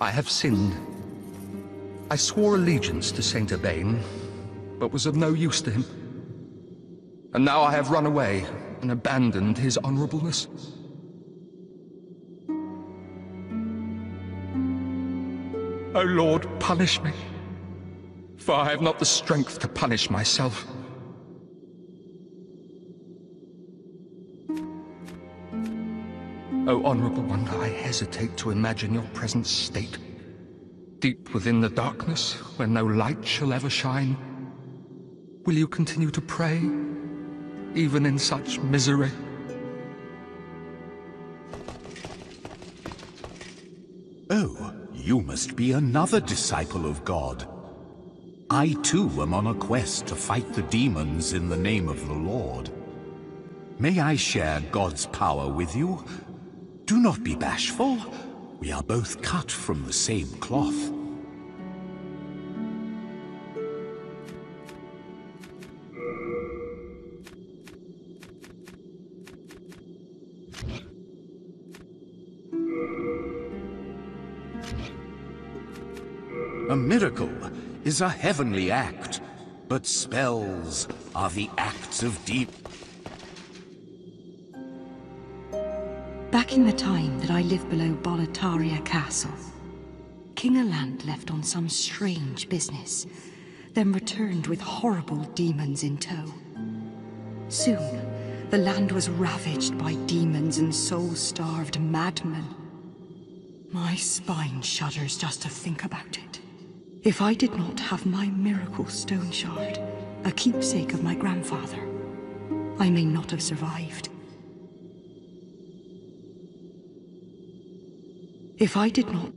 I have sinned. I swore allegiance to Saint Urbain, but was of no use to him. And now I have run away and abandoned his honorableness. O Lord, punish me, for I have not the strength to punish myself. O Honorable One, I hesitate to imagine your present state. Deep within the darkness, where no light shall ever shine, will you continue to pray, even in such misery? Oh, you must be another disciple of God. I too am on a quest to fight the demons in the name of the Lord. May I share God's power with you? Do not be bashful. We are both cut from the same cloth. A miracle is a heavenly act, but spells are the acts of deep... Back in the time that I lived below Boletaria Castle, King Allant left on some strange business, then returned with horrible demons in tow. Soon, the land was ravaged by demons and soul-starved madmen. My spine shudders just to think about it. If I did not have my miracle stone shard, a keepsake of my grandfather, I may not have survived. If I did not